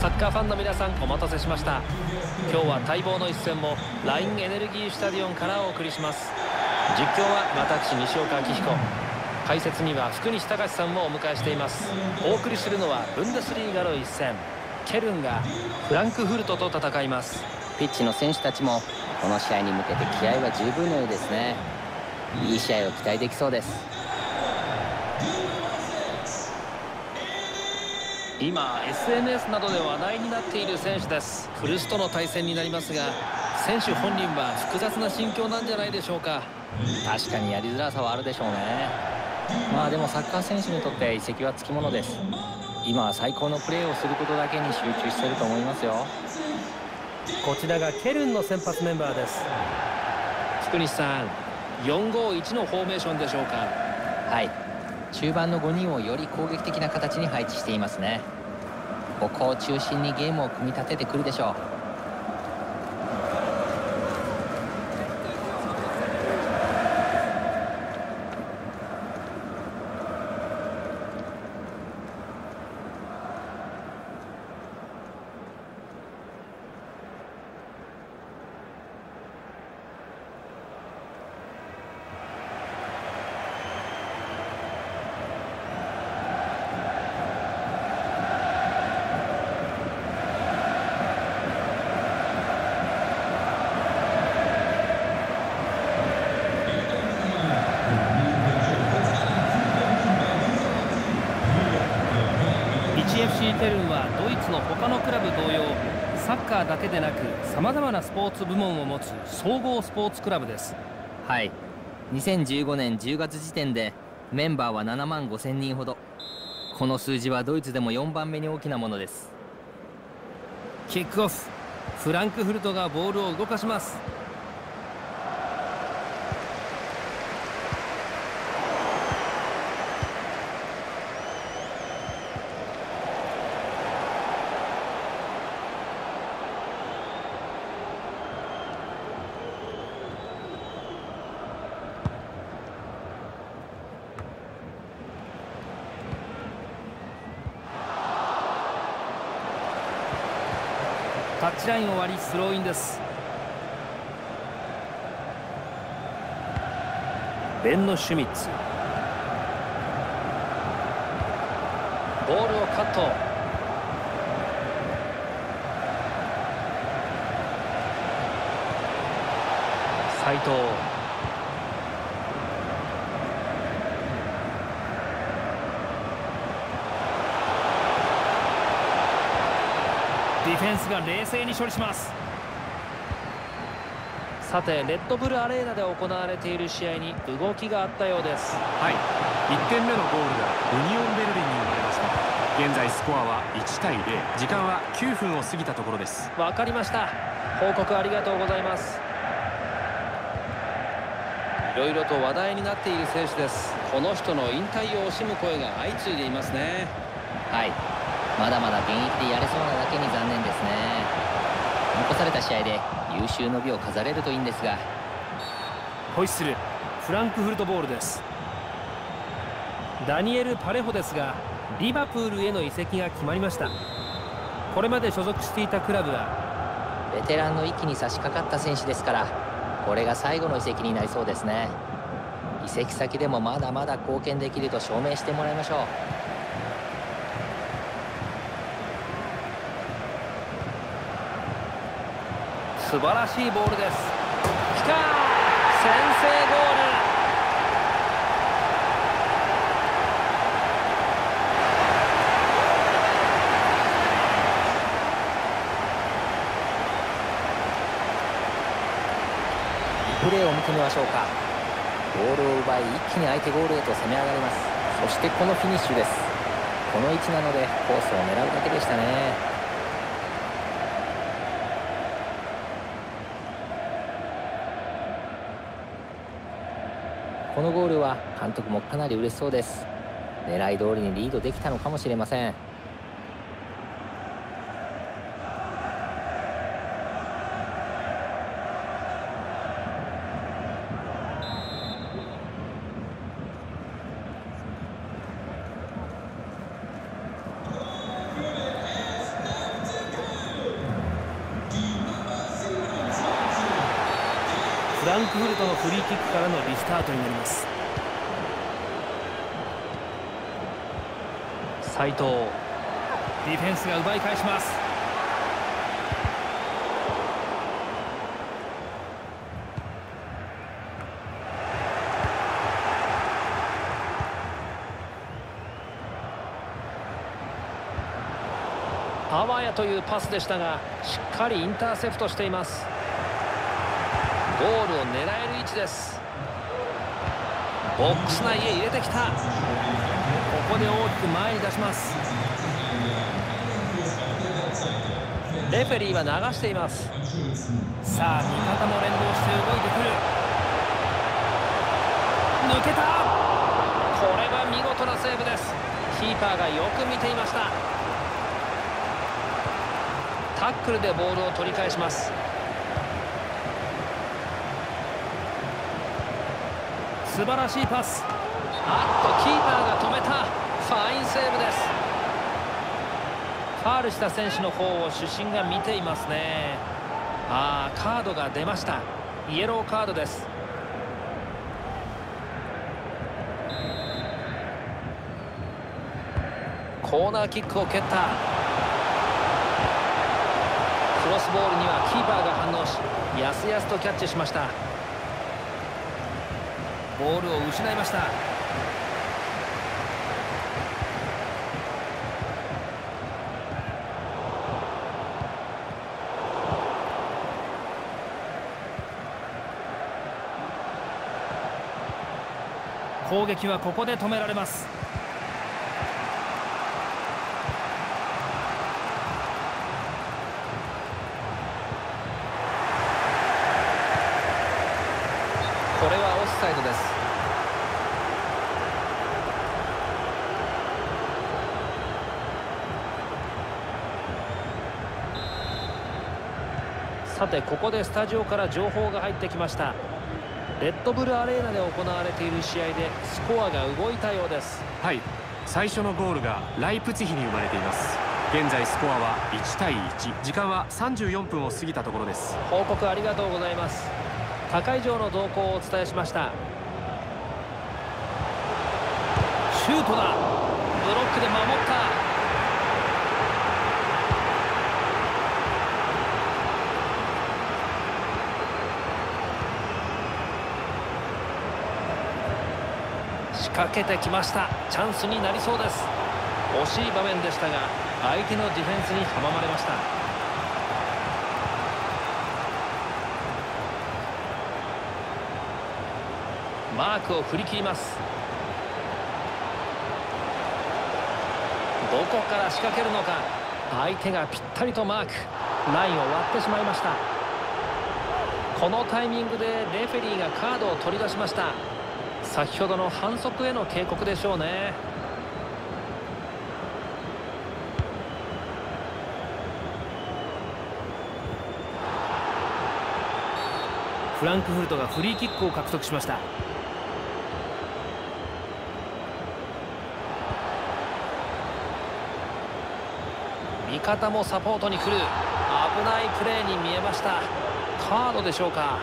サッカーファンの皆さんお待たせしました。今日は待望の一戦も LINE エネルギースタディオンからお送りします。実況は私西岡明彦。解説には福西隆さんもお迎えしています。お送りするのはブンデスリーガの一戦。ケルンがフランクフルトと戦います。ピッチの選手たちもこの試合に向けて気合は十分のようですね。いい試合を期待できそうです。今 SNS などで話題になっている選手です。古巣との対戦になりますが選手本人は複雑な心境なんじゃないでしょうか。確かにやりづらさはあるでしょうね。まあでもサッカー選手にとって移籍はつきものです。今は最高のプレーをすることだけに集中してると思いますよ。こちらがケルンの先発メンバーです。福西さん451のフォーメーションでしょうか。はい中盤の5人をより攻撃的な形に配置していますね。ここを中心にゲームを組み立ててくるでしょうケルンはドイツの他のクラブ同様サッカーだけでなくさまざまなスポーツ部門を持つ総合スポーツクラブです。はい。2015年10月時点でメンバーは7万5千人ほど。この数字はドイツでも4番目に大きなものです。キックオフ。フランクフルトがボールを動かしますタッチラインを割りスローインです。ベンノ・シュミッツ。ボールをカット。斉藤。フェンスが冷静に処理します。さてレッドブルアレーナで行われている試合に動きがあったようです。はい。1点目のゴールがユニオンベルリンに生まれました。現在スコアは1対0時間は9分を過ぎたところです。わかりました。報告ありがとうございます。いろいろと話題になっている選手ですこの人の引退を惜しむ声が相次いでいますねはいまだまだ現役でやれそうなだけに残念ですね。残された試合で優秀の美を飾れるといいんですが。ホイッスルフランクフルトボールです。ダニエル・パレホですがリバプールへの移籍が決まりました。これまで所属していたクラブはベテランの域に差し掛かった選手ですからこれが最後の移籍になりそうですね。移籍先でもまだまだ貢献できると証明してもらいましょう素晴らしいボールです。来た先制ゴール。プレーを見てみましょうか。ボールを奪い一気に相手ゴールへと攻め上がります。そしてこのフィニッシュです。この位置なのでコースを狙うだけでしたね。このゴールは監督もかなり嬉しそうです。狙い通りにリードできたのかもしれません。ンクフルトのフリーキックからのリスタートになります。斉藤。ディフェンスが奪い返します。あわやというパスでしたがしっかりインターセプトしていますゴールを狙える位置です。ボックス内へ入れてきた。ここで大きく前に出します。レフェリーは流しています。さあ味方も連動して動いてくる。抜けた。これは見事なセーブです。キーパーがよく見ていました。タックルでボールを取り返します。素晴らしいパス。あっとキーパーが止めた。ファインセーブです。ファールした選手の方を主審が見ていますね。ああカードが出ました。イエローカードです。コーナーキックを蹴った。クロスボールにはキーパーが反応しやすやすとキャッチしました。ボールを失いました。攻撃はここで止められますこれはオフサイドですさてここでスタジオから情報が入ってきました。レッドブルアレーナで行われている試合でスコアが動いたようです。はい。最初のゴールがライプツィヒに生まれています。現在スコアは1対1時間は34分を過ぎたところです。報告ありがとうございます。高い上の動向をお伝えしました。シュートだ。ブロックで守った仕掛けてきました。チャンスになりそうです。惜しい場面でしたが相手のディフェンスに阻まれました。マークを振り切ります。どこから仕掛けるのか。相手がぴったりとマーク。ラインを割ってしまいました。このタイミングでレフェリーがカードを取り出しました。先ほどの反則への警告でしょうね。フランクフルトがフリーキックを獲得しました。味方もサポートに来る。危ないプレーに見えました。カードでしょうか。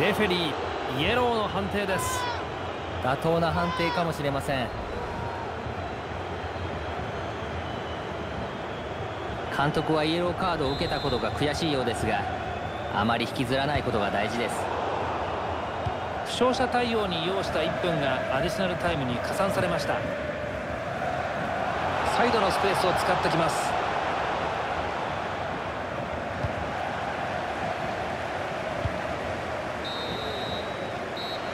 レフェリーイエローの判定です。妥当な判定かもしれません。監督はイエローカードを受けたことが悔しいようですがあまり引きずらないことが大事です。負傷者対応に要した1分がアディショナルタイムに加算されました。サイドのスペースを使ってきます。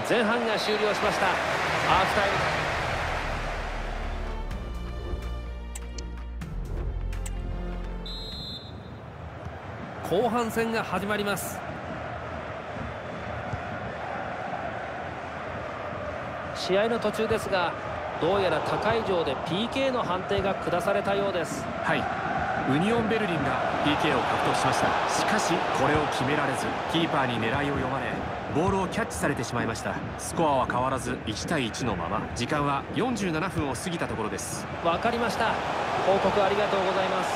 前半が終了しました。ハーフタイム。後半戦が始まります。試合の途中ですがどうやら高い上で PK の判定が下されたようです。はい。ウニオンベルリンが PK を獲得しました。しかしこれを決められずキーパーに狙いを読まれボールをキャッチされてしまいました。スコアは変わらず1対1のまま。時間は47分を過ぎたところです。わかりました。報告ありがとうございます。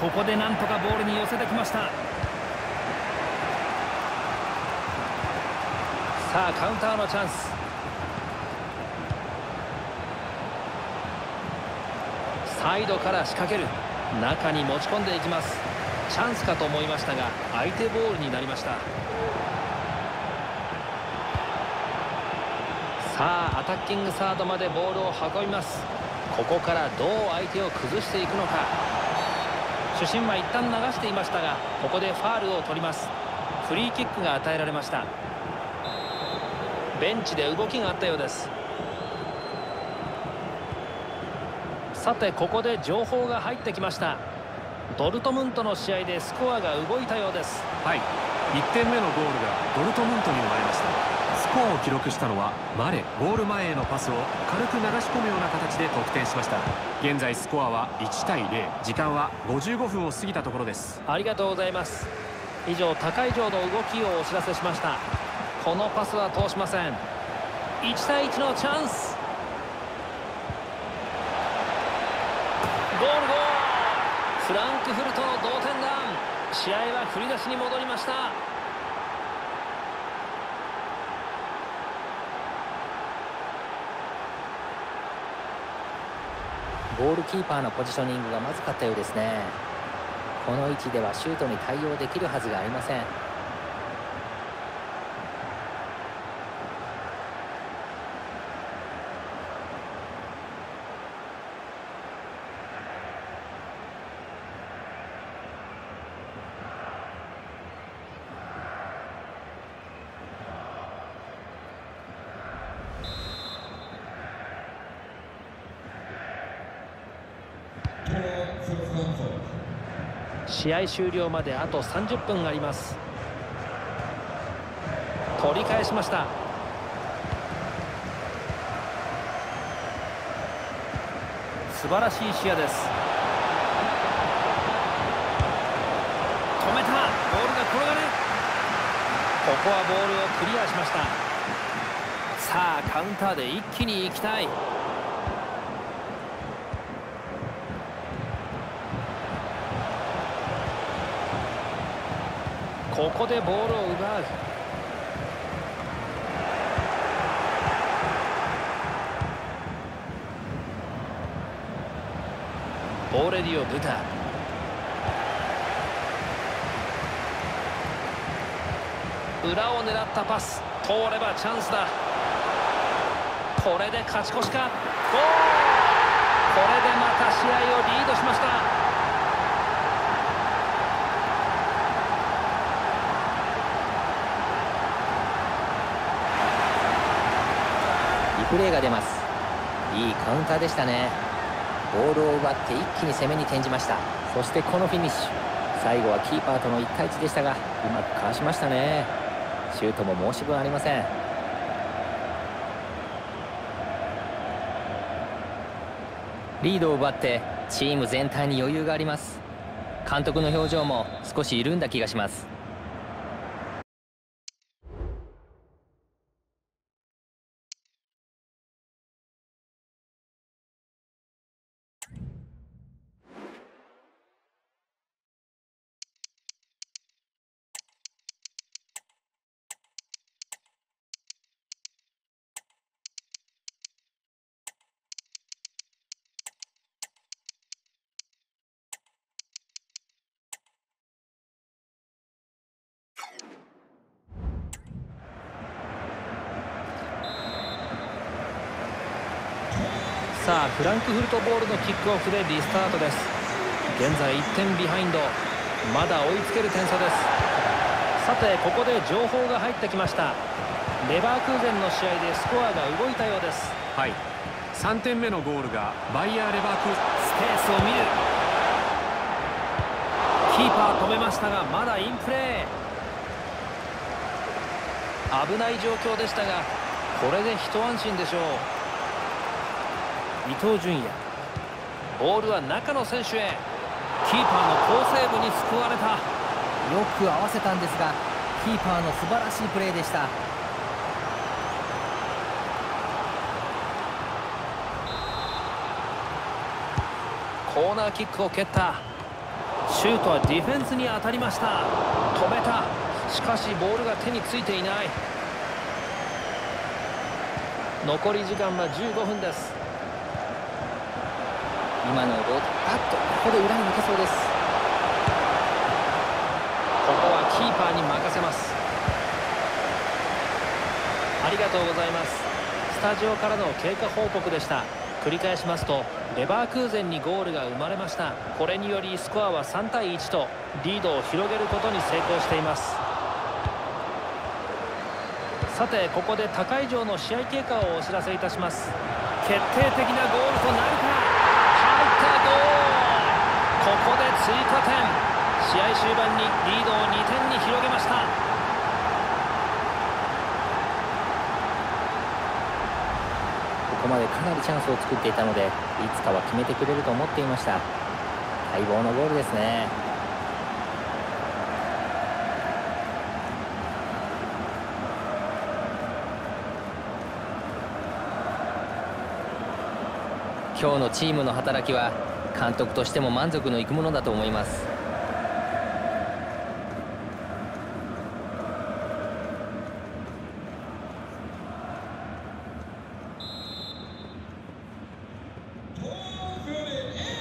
ここでなんとかボールに寄せてきました。さあカウンターのチャンスサイドから仕掛ける。中に持ち込んでいきます。チャンスかと思いましたが相手ボールになりました。さあアタッキングサードまでボールを運びます。ここからどう相手を崩していくのか。主審は一旦流していましたがここでファールを取ります。フリーキックが与えられました。ベンチで動きがあったようです。さてここで情報が入ってきました。ドルトムントの試合でスコアが動いたようです。はい。1点目のゴールがドルトムントに生まれました。スコアを記録したのはマレゴール前へのパスを軽く流し込むような形で得点しました。現在スコアは1対0時間は55分を過ぎたところです。ありがとうございます。以上高い上の動きをお知らせしました。このパスは通しません。1対1のチャンスゴールゴールフランクフルトの同点弾試合は振り出しに戻りました。ゴールキーパーのポジショニングがまずかったようですね。この位置ではシュートに対応できるはずがありません。試合終了まであと30分あります。取り返しました。素晴らしい視野です。止めた。ボールが転がる。ここはボールをクリアしました。さあカウンターで一気に行きたい。ここでボールを奪うオーレリオ・ブタ裏を狙ったパス。通ればチャンスだ。これで勝ち越しか。これでまた試合をリードしました。プレーが出ます。いいカウンターでしたね。ボールを奪って一気に攻めに転じました。そしてこのフィニッシュ。最後はキーパーとの1対1でしたがうまくかわしましたね。シュートも申し分ありません。リードを奪ってチーム全体に余裕があります。監督の表情も少し緩んだ気がします。さあフランクフルトボールのキックオフでリスタートです。現在1点ビハインド。まだ追いつける点差です。さてここで情報が入ってきました。レバークーゼンの試合でスコアが動いたようです。はい。3点目のゴールがバイヤーレバークースペースを見る。キーパー止めましたがまだインプレー。危ない状況でしたがこれで一安心でしょう伊東純也。ボールは中の選手へ。キーパーの好セーブに救われた。よく合わせたんですがキーパーの素晴らしいプレーでした。コーナーキックを蹴った。シュートはディフェンスに当たりました。止めた。しかしボールが手についていない。残り時間は15分です今のロあっとここで裏に抜けそうです。ここはキーパーに任せます。ありがとうございます。スタジオからの経過報告でした。繰り返しますとレバークーゼンにゴールが生まれました。これによりスコアは3対1とリードを広げることに成功しています。さてここで高以上の試合経過をお知らせいたします。決定的なゴールとなるか入ったゴールここで追加点。試合終盤にリードを2点に広げました。ここまでかなりチャンスを作っていたのでいつかは決めてくれると思っていました。待望のゴールですね。今日のチームの働きは監督としても満足のいくものだと思います。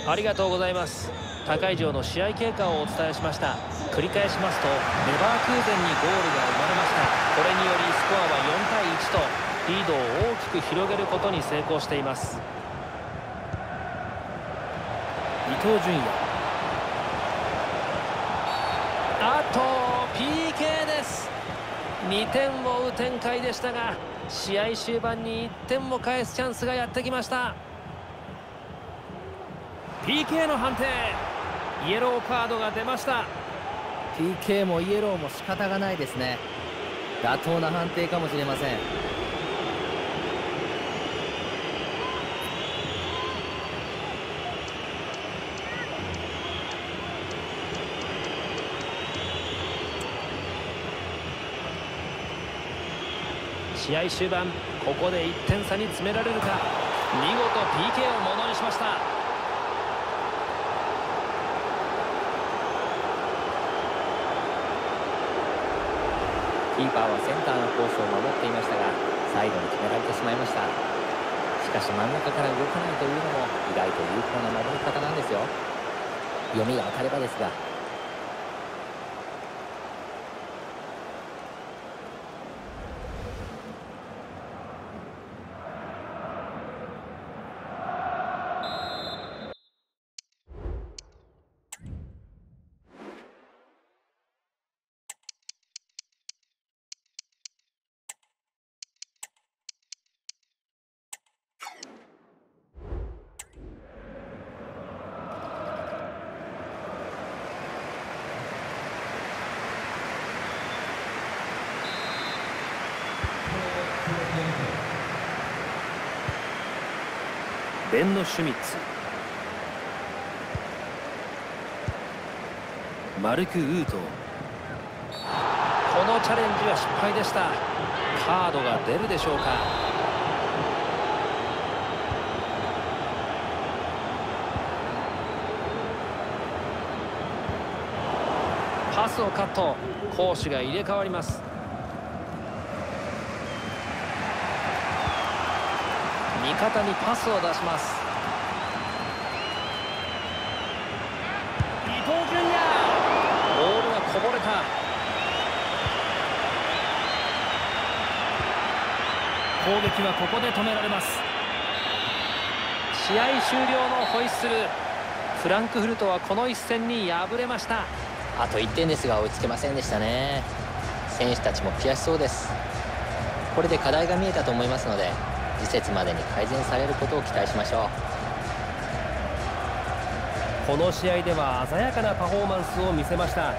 ありがとうございます。高以上の試合経過をお伝えしました。繰り返しますとレバークーゼンにゴールが生まれました。これによりスコアは4対1とリードを大きく広げることに成功しています。東純也。あと PK です。2点を追う展開でしたが試合終盤に1点も返すチャンスがやってきました。PK の判定。イエローカードが出ました。PK もイエローも仕方がないですね。妥当な判定かもしれません。試合終盤ここで1点差に詰められるか。見事 PK をものにしました。キーパーはセンターのコースを守っていましたがサイドに決められてしまいました。しかし真ん中から動かないというのも意外と有効な守り方なんですよ。読みが当たればですがベンノ・シュミッツマルク・ウート。このチャレンジは失敗でした。カードが出るでしょうか。パスをカット。攻守が入れ替わります。味方にパスを出します。伊東純也。ボールがこぼれた。攻撃はここで止められます。試合終了のホイッスル。フランクフルトはこの一戦に敗れました。あと1点ですが追いつけませんでしたね。選手たちも悔しそうです。これで課題が見えたと思いますので。次節までに改善されることを期待しましょう。この試合では鮮やかなパフォーマンスを見せました。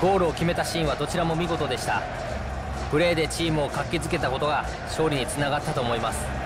ゴールを決めたシーンはどちらも見事でした。プレーでチームを活気づけたことが勝利につながったと思います